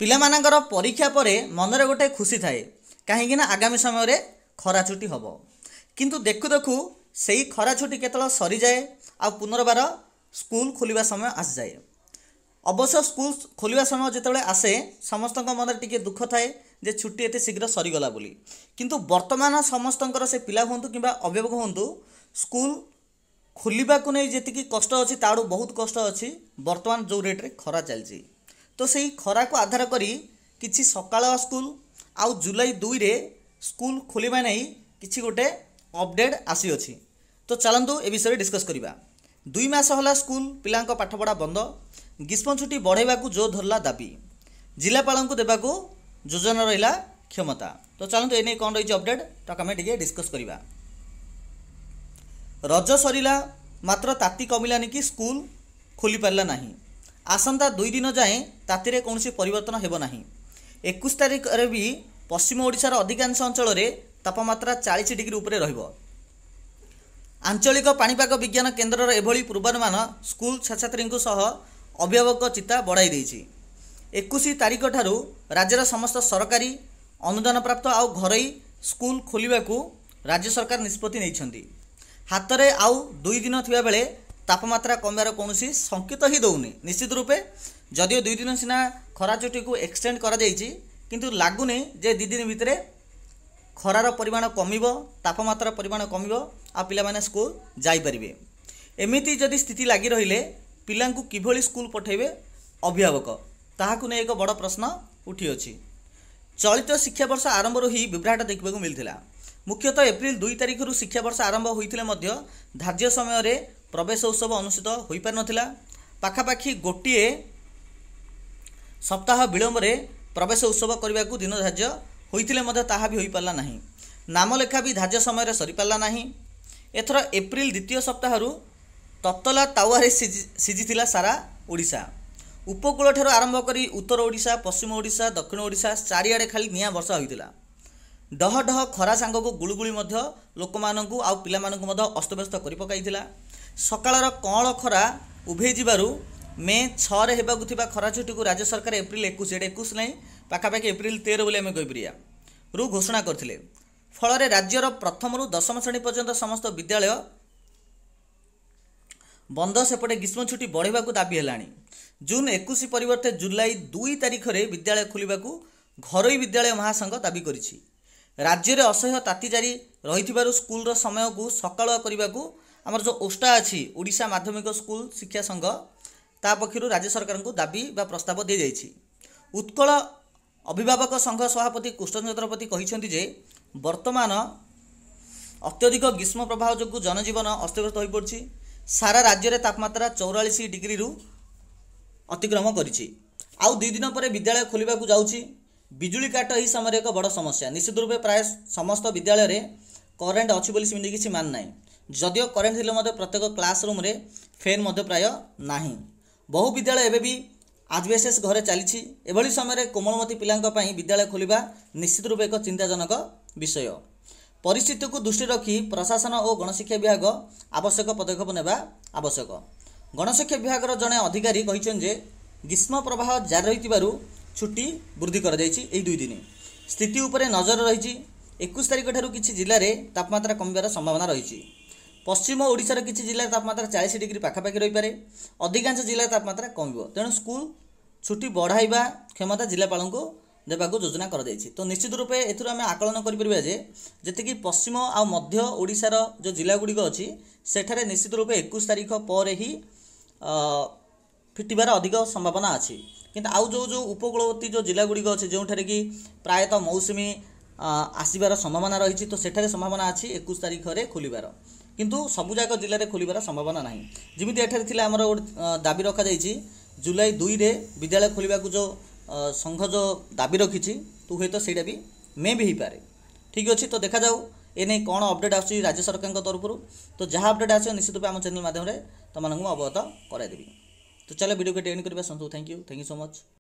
ପିଲାମାନଙ୍କର ପରୀକ୍ଷା ପରେ ମନରେ ଗୋଟେ ଖୁସି ଥାଏ କାହିଁକି ନା ଆଗାମୀ ସମୟରେ ଖରା ଛୁଟି ହେବ। କିନ୍ତୁ ଦେଖୁ ଦେଖୁ ସେଇ ଖରା ଛୁଟି କେତେବେଳେ ସରିଯାଏ ଆଉ ପୁନର୍ବାର ସ୍କୁଲ ଖୋଲିବା ସମୟ ଆସିଯାଏ। ଅବଶ୍ୟ ସ୍କୁଲ ଖୋଲିବା ସମୟ ଯେତେବେଳେ ଆସେ ସମସ୍ତଙ୍କ ମନରେ ଟିକେ ଦୁଃଖ ଥାଏ ଯେ ଛୁଟି ଏତେ ଶୀଘ୍ର ସରିଗଲା ବୋଲି। କିନ୍ତୁ ବର୍ତ୍ତମାନ ସମସ୍ତଙ୍କର ସେ ପିଲା ହୁଅନ୍ତୁ କିମ୍ବା ଅଭିଭାବକ ହୁଅନ୍ତୁ ସ୍କୁଲ ଖୋଲିବାକୁ ନେଇ ଯେତିକି କଷ୍ଟ ଅଛି ତାଠୁ ବହୁତ କଷ୍ଟ ଅଛି ବର୍ତ୍ତମାନ ଯେଉଁ ରେଟ୍ରେ ଖରା ଚାଲିଛି। ତ ସେଇ ଖରାକୁ ଆଧାର କରି କିଛି ସକାଳ ସ୍କୁଲ ଆଉ ଜୁଲାଇ ଦୁଇରେ ସ୍କୁଲ ଖୋଲିବା ନେଇ କିଛି ଗୋଟେ ଅପଡ଼େଟ୍ ଆସିଅଛି ତ ଚାଲନ୍ତୁ ଏ ବିଷୟରେ ଡିସ୍କସ୍ କରିବା ଦୁଇ ମାସ ହେଲା ସ୍କୁଲ ପିଲାଙ୍କ ପାଠପଢ଼ା ବନ୍ଦ ଗ୍ରୀଷ୍ମ ଛୁଟି ବଢ଼ାଇବାକୁ ଜୋର ଧରିଲା ଦାବି। ଜିଲ୍ଲାପାଳଙ୍କୁ ଦେବାକୁ ଯୋଜନା ରହିଲା କ୍ଷମତା। ତ ଚାଲନ୍ତୁ ଏ ନେଇ କ'ଣ ରହିଛି ଅପଡ଼େଟ୍ ତାକୁ ଆମେ ଟିକେ ଡିସ୍କସ୍ କରିବା। ରଜ ସରିଲା ମାତ୍ର ତାତି କମିଲାନି କି ସ୍କୁଲ ଖୋଲିପାରିଲା ନାହିଁ। ଆସନ୍ତା ଦୁଇ ଦିନ ଯାଏଁ ତାତିରେ କୌଣସି ପରିବର୍ତ୍ତନ ହେବ ନାହିଁ। ଏକୋଇଶ ତାରିଖରେ ବି ପଶ୍ଚିମ ଓଡ଼ିଶାର ଅଧିକାଂଶ ଅଞ୍ଚଳରେ ତାପମାତ୍ରା ଚାଳିଶ ଡିଗ୍ରୀ ଉପରେ ରହିବ। ଆଞ୍ଚଳିକ ପାଣିପାଗ ବିଜ୍ଞାନ କେନ୍ଦ୍ରର ଏଭଳି ପୂର୍ବାନୁମାନ ସ୍କୁଲ ଛାତ୍ରଛାତ୍ରୀଙ୍କ ସହ ଅଭିଭାବକ ଚିତା ବଢ଼ାଇ ଦେଇଛି। ଏକୋଇଶ ତାରିଖଠାରୁ ରାଜ୍ୟର ସମସ୍ତ ସରକାରୀ ଅନୁଦାନପ୍ରାପ୍ତ ଆଉ ଘରୋଇ ସ୍କୁଲ ଖୋଲିବାକୁ ରାଜ୍ୟ ସରକାର ନିଷ୍ପତ୍ତି ନେଇଛନ୍ତି। ହାତରେ ଆଉ ଦୁଇ ଦିନ ଥିବାବେଳେ ତାପମାତ୍ରା କମିବାର କୌଣସି ସଙ୍କେତ ହିଁ ଦେଉନି। ନିଶ୍ଚିତ ରୂପେ ଯଦିଓ ଦୁଇ ଦିନ ସିନା ଖରା ଛୁଟିକୁ ଏକ୍ସଟେଣ୍ଡ କରାଯାଇଛି କିନ୍ତୁ ଲାଗୁନି ଯେ ଦୁଇ ଦିନ ଭିତରେ ଖରାର ପରିମାଣ କମିବ ତାପମାତ୍ରାର ପରିମାଣ କମିବ ଆଉ ପିଲାମାନେ ସ୍କୁଲ ଯାଇପାରିବେ। ଏମିତି ଯଦି ସ୍ଥିତି ଲାଗି ରହିଲେ ପିଲାଙ୍କୁ କିଭଳି ସ୍କୁଲ ପଠାଇବେ ଅଭିଭାବକ? ତାହାକୁ ନେଇ ଏକ ବଡ଼ ପ୍ରଶ୍ନ ଉଠିଅଛି। ଚଳିତ ଶିକ୍ଷାବର୍ଷ ଆରମ୍ଭରୁ ହିଁ ବିଭ୍ରାଟ ଦେଖିବାକୁ ମିଳିଥିଲା। ମୁଖ୍ୟତଃ ଏପ୍ରିଲ ଦୁଇ ତାରିଖରୁ ଶିକ୍ଷାବର୍ଷ ଆରମ୍ଭ ହୋଇଥିଲେ ମଧ୍ୟ ଧାର୍ଯ୍ୟ ସମୟରେ ପ୍ରବେଶ ଉତ୍ସବ ଅନୁଷ୍ଠିତ ହୋଇପାରିନଥିଲା। ପାଖାପାଖି ଗୋଟିଏ ସପ୍ତାହ ବିଳମ୍ବରେ ପ୍ରବେଶ ଉତ୍ସବ କରିବାକୁ ଦିନ ଧାର୍ଯ୍ୟ ହୋଇଥିଲେ ମଧ୍ୟ ତାହା ବି ହୋଇପାରିଲା ନାହିଁ। ନାମଲେଖା ବି ଧାର୍ଯ୍ୟ ସମୟରେ ସରିପାରିଲା ନାହିଁ। ଏଥର ଏପ୍ରିଲ ଦ୍ୱିତୀୟ ସପ୍ତାହରୁ ତତଲା ତାୱାରେ ସିଝି ସିଝିଥିଲା ସାରା ଓଡ଼ିଶା। ଉପକୂଳଠାରୁ ଆରମ୍ଭ କରି ଉତ୍ତର ଓଡ଼ିଶା ପଶ୍ଚିମ ଓଡ଼ିଶା ଦକ୍ଷିଣ ଓଡ଼ିଶା ଚାରିଆଡ଼େ ଖାଲି ନିଆଁ ବର୍ଷା ହୋଇଥିଲା। ଡହ ଡହ ଖରା ସାଙ୍ଗକୁ ଗୁଳୁଗୁଳି ମଧ୍ୟ ଲୋକମାନଙ୍କୁ ଆଉ ପିଲାମାନଙ୍କୁ ମଧ୍ୟ ଅସ୍ତବ୍ୟସ୍ତ କରି ପକାଇଥିଲା। ସକାଳର କଅଁଳ ଖରା ଉଭେଇ ଯିବାରୁ ମେ ଛଅରେ ହେବାକୁ ଥିବା ଖରା ଛୁଟିକୁ ରାଜ୍ୟ ସରକାର ଏପ୍ରିଲ ଏକୋଇଶ ଏଇଟା ଏକୋଇଶ ନାହିଁ ପାଖାପାଖି ଏପ୍ରିଲ ତେର ବୋଲି ଆମେ କହିପାରିବା। ରୁ ଘୋଷଣା କରିଥିଲେ। ଫଳରେ ରାଜ୍ୟର ପ୍ରଥମରୁ ଦଶମ ଶ୍ରେଣୀ ପର୍ଯ୍ୟନ୍ତ ସମସ୍ତ ବିଦ୍ୟାଳୟ ବନ୍ଦ ସେପଟେ ଗ୍ରୀଷ୍ମ ଛୁଟି ବଢ଼ାଇବାକୁ ଦାବି ହେଲାଣି। ଜୁନ୍ ଏକୋଇଶ ପରିବର୍ତ୍ତେ ଜୁଲାଇ ଦୁଇ ତାରିଖରେ ବିଦ୍ୟାଳୟ ଖୋଲିବାକୁ ଘରୋଇ ବିଦ୍ୟାଳୟ ମହାସଂଘ ଦାବି କରିଛି। ରାଜ୍ୟରେ ଅସହ୍ୟ ତାତି ଜାରି ରହିଥିବାରୁ ସ୍କୁଲର ସମୟକୁ ସକାଳୁଆ କରିବାକୁ ଆମର ଯେଉଁ ଓଷ୍ଟା ଅଛି ଓଡ଼ିଶା ମାଧ୍ୟମିକ ସ୍କୁଲ ଶିକ୍ଷା ସଂଘ ତା ପକ୍ଷରୁ ରାଜ୍ୟ ସରକାରଙ୍କୁ ଦାବି ବା ପ୍ରସ୍ତାବ ଦିଆଯାଇଛି। ଉତ୍କଳ ଅଭିଭାବକ ସଂଘ ସଭାପତି କୃଷ୍ଣଚନ୍ଦ୍ର ପତି କହିଛନ୍ତି ଯେ ବର୍ତ୍ତମାନ ଅତ୍ୟଧିକ ଗ୍ରୀଷ୍ମ ପ୍ରବାହ ଯୋଗୁଁ ଜନଜୀବନ ଅସ୍ତବ୍ୟସ୍ତ ହୋଇପଡ଼ିଛି। ସାରା ରାଜ୍ୟରେ ତାପମାତ୍ରା ଚଉରାଳିଶ ଡିଗ୍ରୀରୁ ଅତିକ୍ରମ କରିଛି। ଆଉ ଦୁଇ ଦିନ ପରେ ବିଦ୍ୟାଳୟ ଖୋଲିବାକୁ ଯାଉଛି। ବିଜୁଳି କାଟ ଏହି ସମୟରେ ଏକ ବଡ଼ ସମସ୍ୟା। ନିଶ୍ଚିତ ରୂପେ ପ୍ରାୟ ସମସ୍ତ ବିଦ୍ୟାଳୟରେ କରେଣ୍ଟ ଅଛି ବୋଲି ସେମିତି କିଛି ମାନ ନାହିଁ। ଯଦିଓ କରେଣ୍ଟ ଥିଲେ ମଧ୍ୟ ପ୍ରତ୍ୟେକ କ୍ଲାସ୍ ରୁମ୍ରେ ଫ୍ୟାନ୍ ମଧ୍ୟ ପ୍ରାୟ ନାହିଁ। ବହୁ ବିଦ୍ୟାଳୟ ଏବେ ବି ଆଜବେସେସ୍ ଘରେ ଚାଲିଛି। ଏଭଳି ସମୟରେ କୋମଳମତୀ ପିଲାଙ୍କ ପାଇଁ ବିଦ୍ୟାଳୟ ଖୋଲିବା ନିଶ୍ଚିତ ରୂପେ ଏକ ଚିନ୍ତାଜନକ ବିଷୟ। ପରିସ୍ଥିତିକୁ ଦୃଷ୍ଟିରେ ରଖି ପ୍ରଶାସନ ଓ ଗଣଶିକ୍ଷା ବିଭାଗ ଆବଶ୍ୟକ ପଦକ୍ଷେପ ନେବା ଆବଶ୍ୟକ। ଗଣଶିକ୍ଷା ବିଭାଗର ଜଣେ ଅଧିକାରୀ କହିଛନ୍ତି ଯେ ଗ୍ରୀଷ୍ମ ପ୍ରବାହ ଜାରି ରହିଥିବାରୁ ଛୁଟି ବୃଦ୍ଧି କରାଯାଇଛି ଏହି ଦୁଇ ଦିନ। ସ୍ଥିତି ଉପରେ ନଜର ରହିଛି ଏକୋଇଶ ତାରିଖଠାରୁ କିଛି ଜିଲ୍ଲାରେ ତାପମାତ୍ରା କମିବାର ସମ୍ଭାବନା ରହିଛି। ପଶ୍ଚିମ ଓଡ଼ିଶାର କିଛି ଜିଲ୍ଲାରେ ତାପମାତ୍ରା ଚାଳିଶ ଡିଗ୍ରୀ ପାଖାପାଖି ରହିପାରେ। ଅଧିକାଂଶ ଜିଲ୍ଲାରେ ତାପମାତ୍ରା କମିବ। ତେଣୁ ସ୍କୁଲ ଛୁଟି ବଢ଼ାଇବା କ୍ଷମତା ଜିଲ୍ଲାପାଳଙ୍କୁ ଦେବାକୁ ଯୋଜନା କରାଯାଇଛି। ତ ନିଶ୍ଚିତ ରୂପେ ଏଥିରୁ ଆମେ ଆକଳନ କରିପାରିବା ଯେ ଯେତିକି ପଶ୍ଚିମ ଆଉ ମଧ୍ୟ ଓଡ଼ିଶାର ଯେଉଁ ଜିଲ୍ଲାଗୁଡ଼ିକ ଅଛି ସେଠାରେ ନିଶ୍ଚିତ ରୂପେ ଏକୋଇଶ ତାରିଖ ପରେ ହିଁ ଫିଟିବାର ଅଧିକ ସମ୍ଭାବନା ଅଛି। କିନ୍ତୁ ଆଉ ଯେଉଁ ଯେଉଁ ଉପକୂଳବର୍ତ୍ତୀ ଯେଉଁ ଜିଲ୍ଲାଗୁଡ଼ିକ ଅଛି ଯେଉଁଠାରେ କି ପ୍ରାୟତଃ ମୌସୁମୀ ଆସିବାର ସମ୍ଭାବନା ରହିଛି ତ ସେଠାରେ ସମ୍ଭାବନା ଅଛି ଏକୋଇଶ ତାରିଖରେ ଖୋଲିବାର। କିନ୍ତୁ ସବୁଯାକ ଜିଲ୍ଲାରେ ଖୋଲିବାର ସମ୍ଭାବନା ନାହିଁ। ଯେମିତି ଏଠାରେ ଥିଲା ଆମର ଗୋଟେ ଦାବି ରଖାଯାଇଛି ଜୁଲାଇ ଦୁଇରେ ବିଦ୍ୟାଳୟ ଖୋଲିବାକୁ ଯେଉଁ ସଂଘ ଯେଉଁ ଦାବି ରଖିଛି ତ ହୁଏତ ସେଇଟା ବି ମେ ବି ହେଇପାରେ। ଠିକ୍ ଅଛି ତ ଦେଖାଯାଉ ଏ ନେଇ କ'ଣ ଅପଡ଼େଟ୍ ଆସୁଛି ରାଜ୍ୟ ସରକାରଙ୍କ ତରଫରୁ। ତ ଯାହା ଅପଡ଼େଟ୍ ଆସିବ ନିଶ୍ଚିତ ରୂପେ ଆମ ଚ୍ୟାନେଲ୍ ମାଧ୍ୟମରେ ତୁମମାନଙ୍କୁ ମୁଁ ଅବଗତ କରାଇଦେବି। तो चलो वीडियो के टेन करके संतु thank you thank you so much